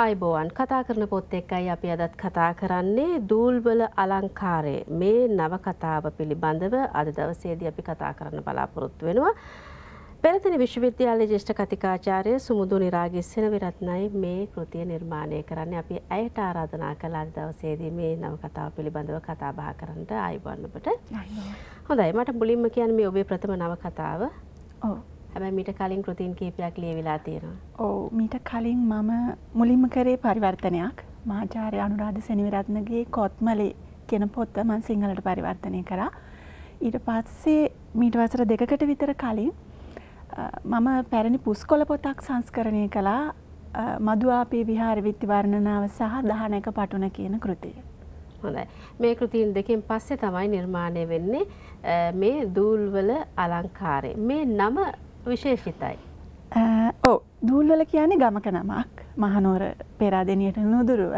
අයිබෝවන් කතා කරන පොත් එක්කයි අපි අදත් කතා කරන්නේ දූල්වල අලංකාරය. මේ නවකතාව පිළිබඳව අද දවසේදී අපි කතා කරන්න බලාපොරොත්තු වෙනවා. පෙරතන විශ්වවිද්‍යාලය ජේෂ්ඨ කතිකාචාරය සුමුදු නිරාගිස්සන විරත්නයි මේ කෘතිය නිර්මාණය කරන්න. අපි ඇයට ආරාධනා කළ අද දවසේදී මේ නවකතාව පිළිබඳව කතා බහ කරන්නට අයිබන්නපට හොඳයි. මට මුලින්ම කියන්න මේ ඔබේ ප්‍රථම නවකතාව හැබැයි මීට කලින් කෘතින් කීපයක් ලියවිලා තියෙනවා. ඔව් මීට කලින් මම මුලින්ම කරේ පරිවර්තනයක් මහාචාර්ය අනුරාධ සෙනවිරත්නගේ කොත්මලේ කියන පොත මම සිංහලට පරිවර්තනය කරා. ඊට පස්සේ මීට වසර දෙකකට විතර කලින් මම පැරණි පුස්කොළ පොතක් සංස්කරණය කළා මදුආපේ විහාර විත්ති වර්ණනාව සහ දහනක පටුන කියන කෘතිය. හොඳයි. මේ කෘතීන් දෙකෙන් පස්සේ තමයි නිර්මාණය වෙන්නේ මේ දූල්වල අලංකාරය. මේ නම විශේෂිතයි. ඕ දූල්වල කියන්නේ ගමක නමක් මහනෝර පෙරාදෙනියට නොදුරුව.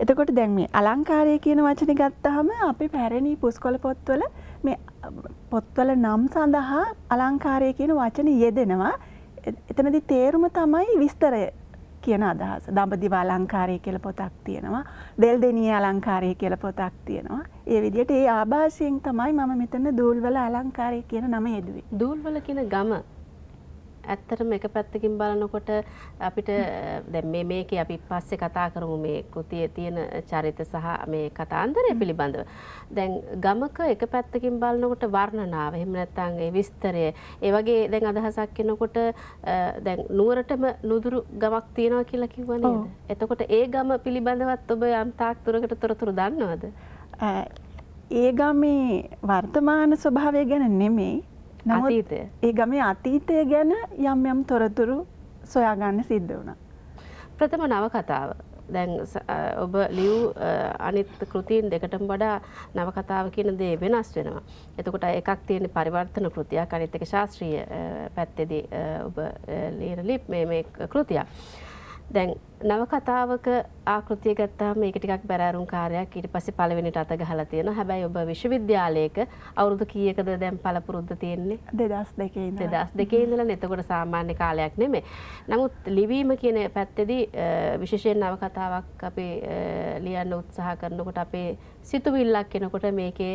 එතකොට දැන් මේ අලංකාරය කියන වචන ගත්තහම අපි පැරණි පුස්කොල පොත්වල මේ පොත්වල නම් සඳහා අලංකාරය කියන වචන යෙදෙනවා. එතනදි තේරුම තමයි විස්තරය කියන අදහස දඹදිව අලංකාරය කියල පොතක් තියෙනවා දෙල් දෙනිය අලංකාරය කියල පොතක් තියෙනවා ඒ විදිට ඒ ආභාෂයෙන් තමයි මම මෙතන දූල්වල අලංකාරය කියන නම යෙදුවේ දූල්වල කියන ගම ඇත්තටම එක පැත්තකින් බලනකොට අපිට දැන් මේ මේකේ අපි පස්සේ කතා කරමු මේ කෘතියේ තියෙන චරිත සහ මේ කතාන්දරය පිළිබඳව. දැන් ගමක එක පැත්තකින් බලනකොට වර්ණනාව එහෙම නැත්නම් ඒ විස්තරය ඒ වගේ දැන් අදහසක් එනකොට දැන් නුවරටම නුදුරු ගමක් තියෙනවා කියලා කිව්වා නේද? එතකොට ඒ ගම පිළිබඳවත් ඔබ යම් තාක් දුරකට තොරතුරු දන්නවද? ඒ ගමේ වර්තමාන ස්වභාවය ගැන නෙමෙයි අතීතය ඒ ගමේ අතීතය ගැන යම් යම් තොරතුරු සොයාගන්න සිද්ධ වුණා. ප්‍රථම නවකතාව දැන් ඔබ ලියව් අනිත් කෘතින් දෙකටම වඩා නවකතාව කියන දේ වෙනස් වෙනවා. එතකොට එකක් තියෙන පරිවර්තන කෘතියක් අනිත් එක ශාස්ත්‍රීය පැත්තේදී ඔබ ලියන ලිප් මේ කෘතියක්. දැන් නවකතාවක ආකෘතිය ගත්තාම මේක ටිකක් බැරෑරුම් කාර්යයක් ඊට පස්සේ පළවෙනිට අත ගහලා තියෙනවා. හැබැයි ඔබ විශ්වවිද්‍යාලයක අවුරුදු කීයකද දැන් පළපුරුද්ද තියෙන්නේ? 2002 ඉඳලා. 2002 ඉඳලා එතකොට සාමාන්‍ය කාලයක් නෙමෙයි. නමුත් ලිවීම කියන පැත්තේදී විශේෂයෙන් නවකතාවක් අපි ලියන්න උත්සාහ කරනකොට අපේ සිතුවිල්ලක් එනකොට මේකේ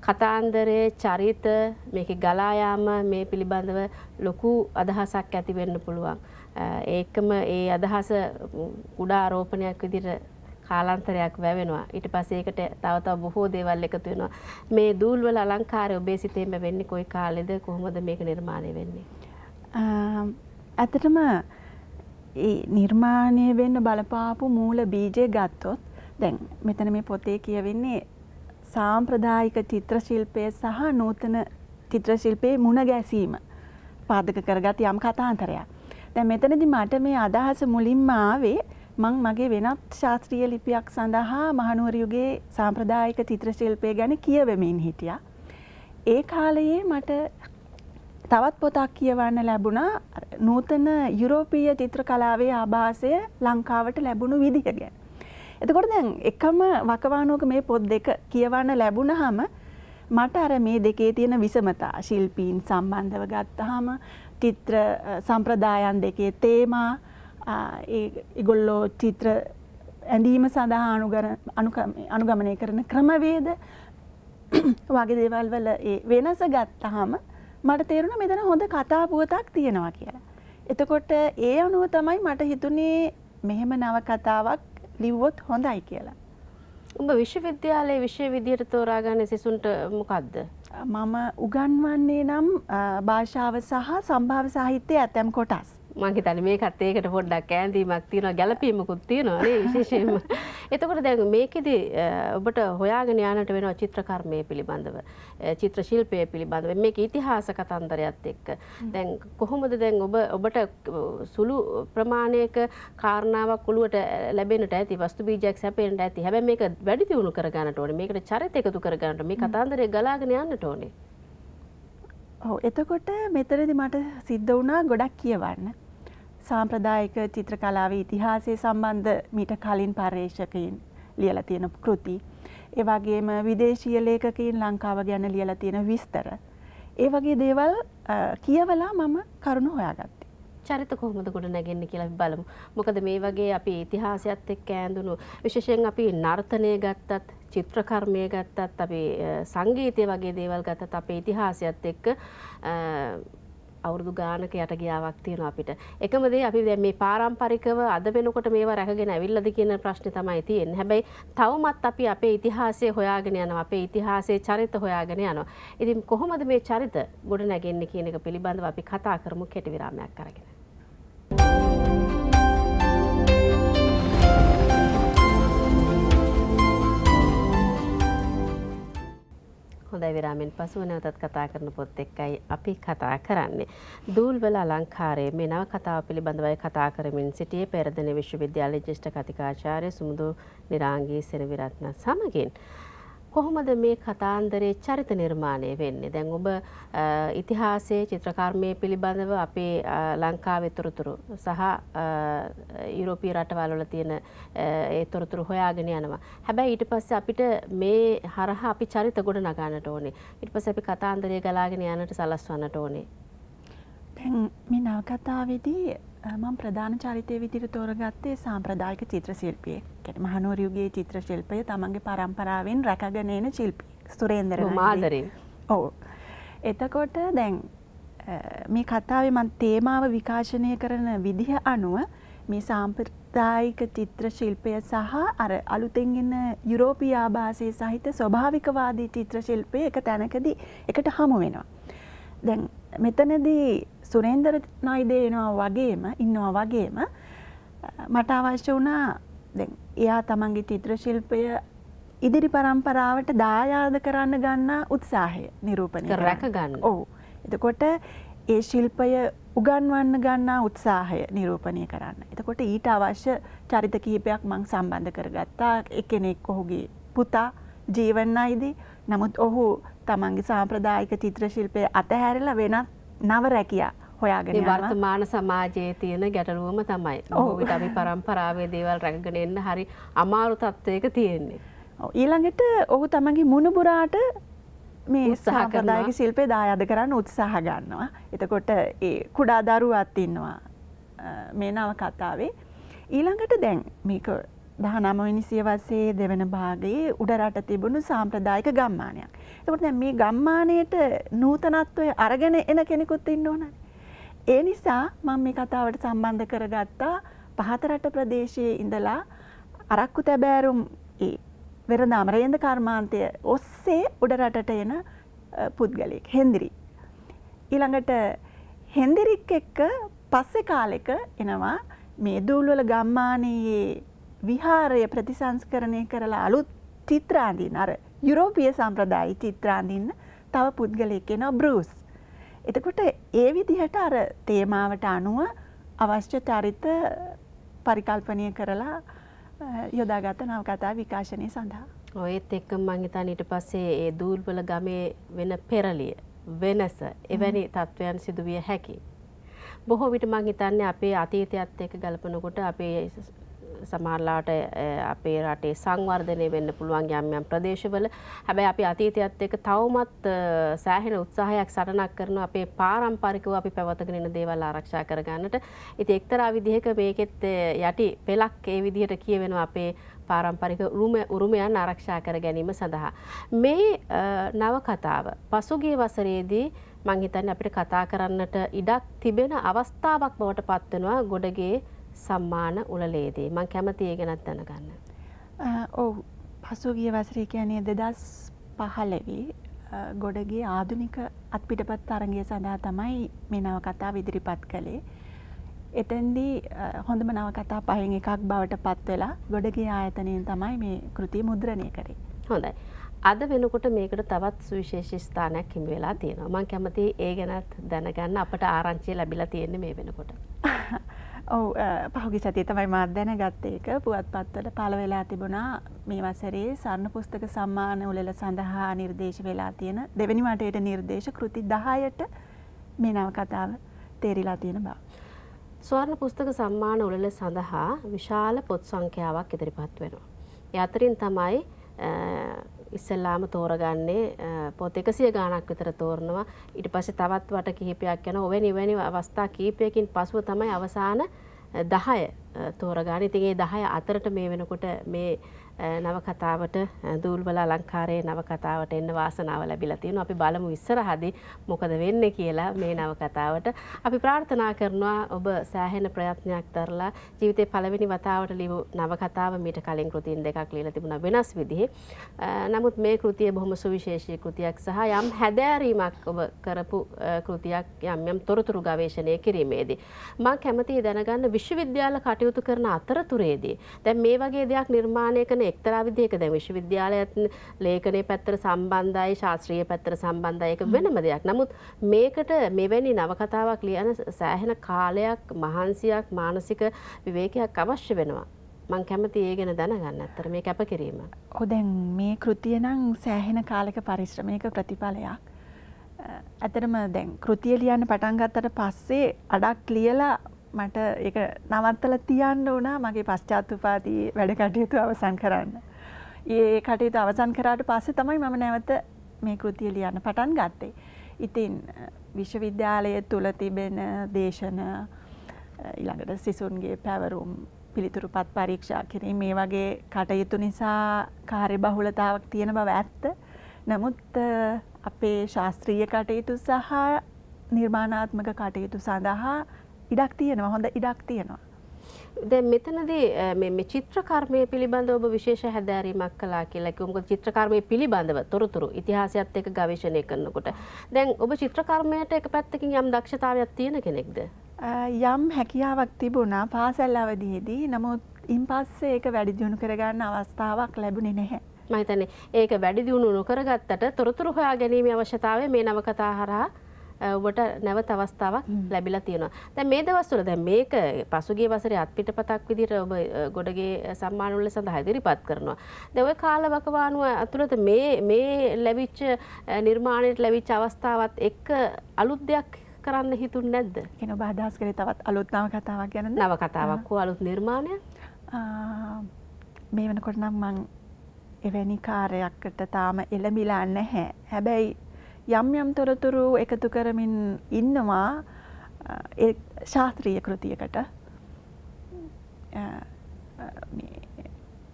කතාන්දරයේ චරිත මේකේ ගලා යාම මේ පිළිබඳව ලොකු අදහසක් ඇති වෙන්න පුළුවන්. ඒකම ඒ අදහස කුඩා ආරෝපණයක් විදිහට කාලාන්තරයක් වැවෙනවා. ඊට පස්සේ ඒකට තව තව බොහෝ දේවල් එකතු වෙනවා. මේ දූල්වල අලංකාරය ඔබේ සිතේම වෙන්නේ කොයි කාලෙද කොහොමද මේක නිර්මාණය වෙන්නේ? ඇත්තටම ඒ නිර්මාණය වෙන්න බලපාපු මූල බීජය ගත්තොත් දැන් මෙතන මේ පොතේ කියවෙන්නේ සාම්ප්‍රදායික චිත්‍ර ශිල්පය සහ නූතන චිත්‍ර ශිල්පයේ මුණ ගැසීම පාදක කරගත් යම් කතාන්තරයක්. දැන් මෙතනදි මට මේ අදහස මුලින්ම ආවේ මං මගේ වෙනත් ශාස්ත්‍රීය ලිපියක් සඳහා මහනුවර යුගයේ සාම්ප්‍රදායික චිත්‍ර ශිල්පය ගැන කියවෙමින් හිටියා. ඒ කාලයේ මට තවත් පොතක් කියවන්න ලැබුණා නූතන යුරෝපීය චිත්‍ර කලාවේ ආභාසය ලංකාවට ලැබුණු විදිහ ගැන. එතකොට දැන් එකම වකවානුවක මේ පොත් දෙක කියවන්න ලැබුණහම මට අර මේ දෙකේ තියෙන විසමතා ශිල්පීන් සම්බන්ධව ගත්තහම චිත්‍ර සම්ප්‍රදායන් දෙකේ තේමා ඉගොල්ලෝ චිත්‍ර ඇඳීම සඳහා අනුගමනය කරන ක්‍රමවේද වගේ දේවල් වල ඒ වෙනස ගත්තහම මට තේරුණ මෙතන හොඳ කතා පුවතක් තියෙනවා කියලා. එතකොට ඒ අනුව තමයි මට හිතුනේ මෙහෙම නව කතාවක් ලිව්වොත් හොඳයි කියලා. උඹ විශ්වවිද්‍යාලයේ විෂය විදියට තෝරාගන්න සිසුන්ට මොකක්ද? මම උගන්වන්නේ නම් භාෂාව සහ සම්භාව සාහිත්‍යය ඇතැම් කොටස්. මං හිතන්නේ මේකත් ඒකට පොඩ්ඩක් ඈඳීමක් තියෙනවා ගැළපීමකුත් තියෙනවා විශේෂයෙන්ම. එතකොට දැන් මේකෙදි ඔබට හොයාගෙන යන්නට වෙනවා චිත්‍ර කර්මය පිළිබඳව. චිත්‍ර ශිල්පය පිළිබඳව මේක ඉතිහාස කතන්දරයත් එක්ක. දැන් කොහොමද දැන් ඔබ ඔබට සුළු ප්‍රමාණයක කාරණාවක් ඔළුවට ලැබෙන්නට ඇති වස්තු බීජයක් සැපෙන්නට ඇති. හැබැයි මේක වැඩි දියුණු කර ගන්නට ඕනේ. මේකට චරිත එකතු කර ගන්නට මේ කතන්දරය ගලාගෙන යන්නට ඕනේ. ඔව් එතකොට මෙතනදි මට සිද්ධ වුණා ගොඩක් කියවන්න. සාම්ප්‍රදායික චිත්‍ර කලාවේ ඉතිහාසය සම්බන්ධ මීට කලින් පර්යේෂකයින් ලියලා තියෙන කෘති. ඒ වගේම විදේශීය ලේඛකයින් ලංකාව ගැන ලියලා තියෙන විස්තර. ඒ වගේ දේවල් කියවලා මම කරුණු හොයාගත්තේ. චරිත කොහොමද ගොඩ නැගෙන්නේ කියලා අපි බලමු. මොකද මේ වගේ අපි ඉතිහාසයත් එක්ක ඈඳුණු විශේෂයෙන් අපි නර්තනය ගත්තත් චිත්‍රකර්මය ගත්තත් අපි සංගීතය වගේ දේවල් ගත්තත් අපේ ඉතිහාසයත් එක්ක අවුරුදු ගානක යට ගියාවක් තියෙනවා අපිට. එකම දේ අපි දැන් මේ පාරම්පරිකව අද වෙනකොට මේවා රැකගෙන ඇවිල්ලාද කියන ප්‍රශ්නේ තමයි තියෙන්නේ. හැබැයි තවමත් අපි අපේ ඉතිහාසය හොයාගෙන යනවා. අපේ ඉතිහාසයේ චරිත හොයාගෙන යනවා. ඉතින් කොහොමද මේ චරිත ගොඩ නැගෙන්නේ කියන එක පිළිබඳව අපි කතා කරමු කෙටි විරාමයක් අරගෙන. හොඳයි විරාමෙන් පසුව නැවතත් කතා කරන පොත් එක්කයි අපි කතා කරන්නේ. දූල්වල අලංකාරයේ මේ නව කතාව පිළිබඳවයි කතා කරමින් සිටියේ පෙරදෙන විශ්වවිද්‍යාලයේ ජ්‍යෙෂ්ඨ කතිකාචාර්ය සුමුදු නිරාංගී සෙනවිරත්න සමගින්. කොහොමද මේ කතාන්දරේ චරිත නිර්මාණය වෙන්නේ දැන් ඔබ ඉතිහාසයේ චිත්‍රකර්මය පිළිබඳව අපේ ලංකාවේ තොරතුරු සහ යුරෝපීය රටවල් වල තියෙන ඒ තොරතුරු හොයාගෙන යනවා. හැබැයි ඊට පස්සේ අපිට මේ හරහා අපි චරිත ගොඩ නගන්නට ඕනේ. ඊට පස්සේ අපි කතාන්දරය ගලාගෙන යන්නට සලස්වන්නට ඕනේ. දැන් මේ නවකතාවේදී මම ප්‍රධාන චරිතය විදිහට තෝරගත්තේ සාම්ප්‍රදායික චිත්‍ර ශිල්පියෙක්. කියන්නේ මහනුවර යුගයේ චිත්‍ර ශිල්පය තමන්ගේ පරම්පරාවෙන් රැකගෙන එන ශිල්පියෙක්. සුරේන්ද්‍ර මාදරේ. ඔව්. එතකොට දැන් මේ කතාවේ මම තේමාව විකාශනය කරන විදිහ අනුව මේ සාම්ප්‍රදායික චිත්‍ර ශිල්පය සහ අර අලුතෙන් එන යුරෝපීය ආభాසයේ සහිත ස්වභාවිකවාදී චිත්‍ර ශිල්පය එක තැනකදී එකට හමු වෙනවා. දැන් මෙතනදී සුරේන්දර නයිදේ එනවා වගේම ඉන්නවා වගේම මට අවශ්‍ය වුණා එයා තමන්ගේ චිත්‍ර ශිල්පය ඉදිරි පරම්පරාවට දායාද කරන්න ගන්න උත්සාහය නිරූපණය රැක ගන්න ඕ එතකොට ඒ ශිල්පය උගන්වන්න ගන්නා උත්සාහය නිරූපණය කරන්න. එතකොට ඊට අවශ්‍ය චරිත කිහිපයක් මං සම්බන්ධ කරගත්තා. එකෙනෙක් ඔහුගේ පුතා ජීවන්න අයිදී නමුත් ඔහු තමන්ගේ සාම්ප්‍රදායික චිත්‍ර ශිල්පය අතහැරලා වෙනත් නව රැකියා හොයාගෙන වර්තමාන සමාජයේ තියෙන ගැටලුවම තමයි. ඔහුට අපි පරම්පරාවේ දේවල් රැකගෙන එන්න හරි අමාරු තත්ත්වයක තියෙන්නේ. ඊළඟට ඔහු තමන්ගේ මුණුබුරාට මේ සාම්ප්‍රදායික ශිල්පේ දායාද කරන්න උත්සාහ ගන්නවා. එතකොට ඒ කුඩා දරුවත් ඉන්නවා මේ නව කතාවේ. ඊළඟට දැන් මේක දහනමවෙනි සියවසේ දෙවන භාගයේ උඩරට තිබුණු සාම්ප්‍රදායික ගම්මානයක්. එතකොට දැන් මේ ගම්මානයට නූතනත්වය අරගෙන එන කෙනෙකුත් ඉන්න ඕනනේ. ඒ නිසා මම මේ කතාවට සම්බන්ධ කරගත්තා පහතරට ප්‍රදේශයේ ඉඳලා අරක්කු තැබෑරුම් ඒ වෙරඳ අමරේන්ද කර්මාන්තය ඔස්සේ උඩරටට එන පුද්ගලයෙක් හෙන්දිරි. ඊළඟට හෙන්දිරික් එක්ක පස්සෙ කාලෙක එනවා මේ දූල්වල ගම්මානයේ විහාරය ප්‍රතිසංස්කරණය කරලා අලුත් චිත්‍රාන්දින් අර යුරෝපිය සම්ප්‍රදායි චිත්‍රාන්දින්න තව පුද්ගලයෙක් එනවා බෘස්. එතකොට ඒ විදිහට අර තේමාවට අනුව අවශ්‍ය චරිත පරිකල්පනය කරලා යොදාගත නවකතා විකාශනය සඳහා. ඔයත් එක්ක මං හිතන්නේ ඊට පස්සේ ඒ දූල්වල ගමේ වෙන පෙරලිය වෙනස එවැනි තත්වයන් සිදුවිය හැකි. බොහෝ විට මං හිතන්නේ අපේ අතීතයත් එක්ක ගලපනකොට අපේ සමහරලාට අපේ රටේ සංවර්ධනය වෙන්න පුළුවන් යම් යම් ප්‍රදේශවල හැබැයි අපි අතීතයත් එක්ක තවමත් සෑහෙන උත්සාහයක් සටනක් කරන අපේ පාරම්පරිකව අපි පැවතගෙන එන දේවල් ආරක්ෂා කරගන්නට ඉතින් එක්තරා විදිහක මේකෙත් යටි පෙලක් ඒ විදිහට කියවෙනවා අපේ පාරම්පරික උරුමයන් ආරක්ෂා කර ගැනීම සඳහා. මේ නව කතාව පසුගිය වසරේදී මං හිතන්නේ අපිට කතා කරන්නට ඉඩක් තිබෙන අවස්ථාවක් බවට පත්වෙනවා ගොඩගේ සම්මාන උළලේදී මං කැමති ඒ ගැනත් දැනගන්න. ඔව් පසුගිය වසරේ කියන්නේ දෙදස් පහලවී ගොඩගේ ආධුනික අත්පිටපත් තරගය සඳහා තමයි මේ නවකතා විදිරිපත් කළේ. එතැන්දී හොඳම නවකතා පහෙන් එකක් බවට පත් වෙලා ගොඩගේ ආයතනයෙන් තමයි මේ කෘතිය මුද්‍රණය කරේ. හොඳයි. අද වෙනකොට මේකට තවත් සුවිශේෂ ස්ථානයක් හිමි වෙලා තියෙනවා. මං කැමති ඒ ගැනත් දැනගන්න අපට ආරංචිය ලැබිලා තියෙන්නේ මේ වෙනකොට. ඔව් පහුගි සතිය තමයි මාත් දැනගත්ත එක පුවත්පත්වල පළ වෙලා තිබුණා මේ වසරේ සරණ පුස්තක සම්මාන උළෙල සඳහා නිර්දේශ වෙලා තියෙන දෙවැනි වටේට නිර්දේශ කෘති 10ට මේ නවකතාව තේරිලා තියෙන බව. ස්වර්ණ පුස්තක සම්මාන උළෙල සඳහා විශාල පොත් සංඛ්‍යාවක් ඉදිරිපත් වෙනවා. ඒ අතරින් තමයි ඉස්සල්ලාම තෝරගන්නේ පොත් එකසිය ගානක් විතර තෝරනවා. ඊට පස්සේ තවත් වට කිහිපයක් යන ඔවැනි වැනි අවස්ථා කීපයකින් පසුව තමයි අවසාන දහය තෝරගාන ඉතිගේ දහය අතරට මේ වෙනකොට මේ නවකතාවට දූල්වල අලංකාරයේ නවකතාවට එන්න වාසනාව ලැබිලා තියෙනවා. අපි බලමු ඉස්සරහදී මොකද වෙන්නේ කියලා මේ නවකතාවට. අපි ප්‍රාර්ථනා කරනවා ඔබ සෑහෙන ප්‍රයත්නයක් දරලා ජීවිතේ පළවෙනි වතාවට ලියපු නවකතාව මීට කලින් කෘතීන් දෙකක් ලියලා තිබුණා වෙනස් විදිහේ. නමුත් මේ කෘතිය බොහොම සුවිශේෂී කෘතියක් සහ යම් හැදෑරීමක් ඔබ කරපු කෘතියක් යම් යම් තොරතුරු ගවේෂණය කිරීමේදී. මම කැමතියි දැනගන්න විශ්වවිද්‍යාල කටයුතු කරන අතරතුරේදී දැන් මේ වගේ දෙයක් නිර්මාණය කරන එක්තරා විදිහක දැන් විශ්වවිද්‍යාලයත් ලේඛනයේ පැත්තට සම්බන්ධයි ශාස්ත්‍රීය පැත්තට සම්බන්ධයි ඒක වෙනම දෙයක්. නමුත් මේකට මෙවැනි නවකතාවක් ලියන සෑහෙන කාලයක් මහන්සියක් මානසික විවේකයක් අවශ්‍ය වෙනවා. මං කැමති ඒ ගැන දැනගන්න ඇත්තට මේ කැපකිරීම. ඔව් දැන් මේ කෘතිය නම් සෑහෙන කාලයක පරිශ්‍රමයක ප්‍රතිඵලයක්. ඇතරම දැන් කෘතිය ලියන්න පටන් ගත්තට පස්සේ අඩක් ලියලා මට ඒක නවත්තල තියන්න වුණා මගේ පශ්චාත්තුපාදී වැඩ කටයුතු අවසන් කරන්න. ඒ කටයුතු අවසන් කරාට පස්සේ තමයි මම නැවත මේ කෘතිය ලියන්න පටන් ගත්තේ. ඉතින් විශ්වවිද්‍යාලය තුළ තිබෙන දේශන ඊළඟට සිසුන්ගේ පැවරුම් පිළිතුරුපත් පරීක්ෂා කිරීම මේ වගේ කටයුතු නිසා කාර්ය බහුලතාවක් තියෙන බව ඇත්ත. නමුත් අපේ ශාස්ත්‍රීය කටයුතු සහ නිර්මාණාත්මක කටයුතු සඳහා ඉඩක් තියෙනවා හොඳ ඉඩක් තියෙනවා. දැ මෙතනදී මේ චිත්‍රකර්මය පිළිබඳ ඔබ විශේෂ හැදෑරීමක් කලා කියලා මොක චිත්‍රකර්මය පිළිබඳව තොරතුරු ඉතිහාසයත් එක ගවේශණය කරනකොට දැන් ඔබ චිත්‍රකර්මයට එක පැත්තකින් යම් දක්ෂතාවයක් තියෙන කෙනෙක්ද. යම් හැකියාවක් තිබුණා පාසැල් අවදියේදී නමුත් ඉන් පස්සේ ඒක වැඩි දියුණු කරගන්න අවස්ථාවක් ලැබුණේ නැහැ. මහිතන්නේ ඒක වැඩි දියුණු නොකරගත්තට තොරතුරු හොයා ගැනීම අවශ්‍යතාවය මේ නවකතා හරහා ඔබට නැවත අවස්ථාවක් ලැබිලා තියෙනවා. දැන් මේ දවස්වල දැන් මේක පසුගිය වසරේ අත්පිටපතක් විදිහට ඔබ ගොඩගේ සම්මානවල සඳහා ඉදිරිපත් කරනවා. දැන් ওই කාලවකවානුව ඇතුළත මේ මේ ලැබිච්ච නිර්මාණයට ලැබිච්ච අවස්ථාවත් එක්ක අලුත් දෙයක් කරන්න හිතුන් නැද්ද? කියන ඔබ අදහස් කරේ තවත් අලුත් නව කතාවක් ගැනද? නව කතාවක් හෝ අලුත් නිර්මාණයක්? මේ වෙනකොට නම් මං එවැනි කාර්යයකට තාම එළඹිලා නැහැ. හැබැයි යම් යම් තොරතුරු එකතු කරමින් ඉන්නවා ශාස්ත්‍රීය කෘතියකට.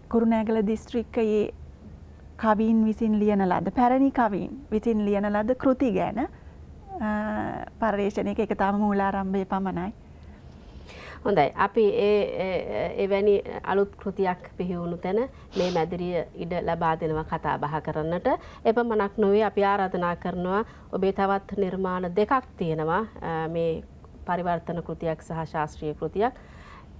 කුරුණෑගල දිස්ත්‍රික්කයේ කවීන් විසින් ලියන ලද පැරණි කවීන් විසින් ලියන ලද කෘති ගැන පර්යේෂණයක එක තම මූලාරම්භය පමණයි. හොඳයි. අපි ඒ එවැනි අලුත් කෘතියක් පිහිවුණු තැන මේ මැදිරිය ඉඩ ලබා දෙනවා කතා බහ කරන්නට. එපමණක් නොවේ අපි ආරාධනා කරනවා ඔබේ තවත් නිර්මාණ දෙකක් තියෙනවා. මේ පරිවර්තන කෘතියක් සහ ශාස්ත්‍රීය කෘතියක්.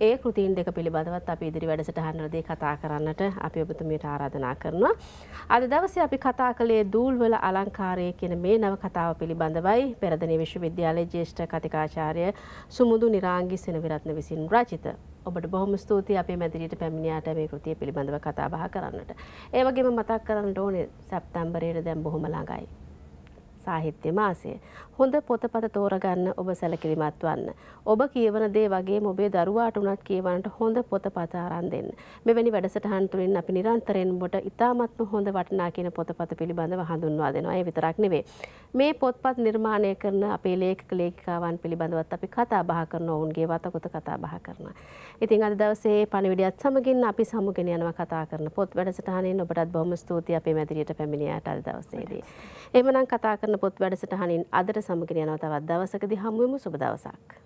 ඒ කෘතීන් දෙක පිළිබඳවත් අපි ඉදිරි වැඩසටහනදී කතා කරන්නට අපි ඔබතුමියට ආරාධනා කරනවා. අද දවසේ අපි කතා කළේ දූල්වල අලංකාරය කියන මේ නව කතාව පිළිබඳවයි පෙරදෙණිය විශ්වවිද්‍යාලයේ ජ්‍යෙෂ්ඨ කතිකාචාර්ය සුමුදු නිරාංගි සෙනවිරත්න විසින් රචිත. ඔබට බොහොම ස්තුතියි අපේ මැදිරියට පැමිණියාට මේ කෘතිය පිළිබඳව කතා බහ කරන්නට. ඒ වගේම මතක් කරන්න ඕනේ සැප්තැම්බරයේ දැන් බොහොම ළඟයි. සාහිත්‍ය මාසය. හොඳ පොතපත තෝරගන්න ඔබ සැලකිලිමත් වන්න. ඔබ කියවන දේ වගේ ඔබේ දරුවාට උනත් කියවන්නට හොඳ පොතපත අරන් දෙන්න. මෙවැනි වැඩසටහන් තුළින් අපි නිරන්තරයෙන් ඔබට ඉතාමත්ම හොඳ වටිනා කියන පොතපත පිළිබඳව හඳුන්වා දෙනවා. ඒ විතරක් නෙවෙයි. මේ පොත්පත් නිර්මාණය කරන අපේ ලේඛක ලේඛිකාවන් පිළිබඳවත් අපි කතා බහ කරන ඔවුන්ගේ වතකොත කතා බහ කරනවා. ඉතින් අද දවසේ පණිවිඩයත් සමගින් අපි සමුගෙන යනවා කතා කරන පොත් වැඩසටහනින් ඔබටත් බොහොම ස්තුතියි අපේ මැදිරියට පැමිණියාට අද දවසේදී. එහෙමනම් කතා කරන පොත් වැඩසටහනින් අදට සමගින් යනවා තවත් දවසකදී හමු වෙමු සුබ දවසක්.